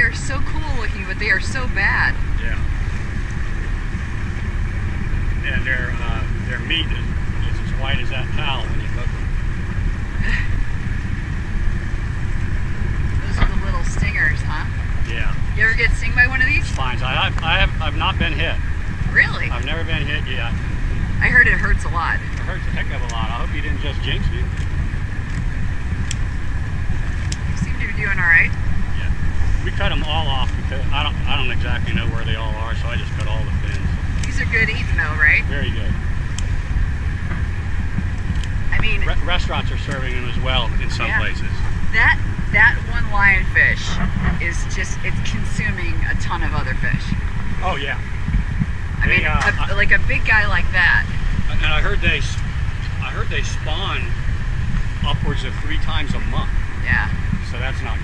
They are so cool looking, but they are so bad. Yeah. And their uh, their meat is, is as white as that towel when you cook them. Those are the little stingers, huh? Yeah. You ever get stung by one of these? Fines. I, I've, I have I've not been hit. Really? I've never been hit yet. I heard it hurts a lot. It hurts a heck of a lot. I hope you didn't just jinx me. You seem to be doing all right. Yeah. We cut them all off because I don't I don't exactly know where they all are, so I just cut all the fins. These are good eating though, right? Very good. I mean, Re- restaurants are serving them as well in some Yeah. places. that that one lionfish is just it's consuming a ton of other fish. Oh yeah. I They, mean, uh, a, like a big guy like that. And I heard they I heard they spawn upwards of three times a month. Yeah. So that's not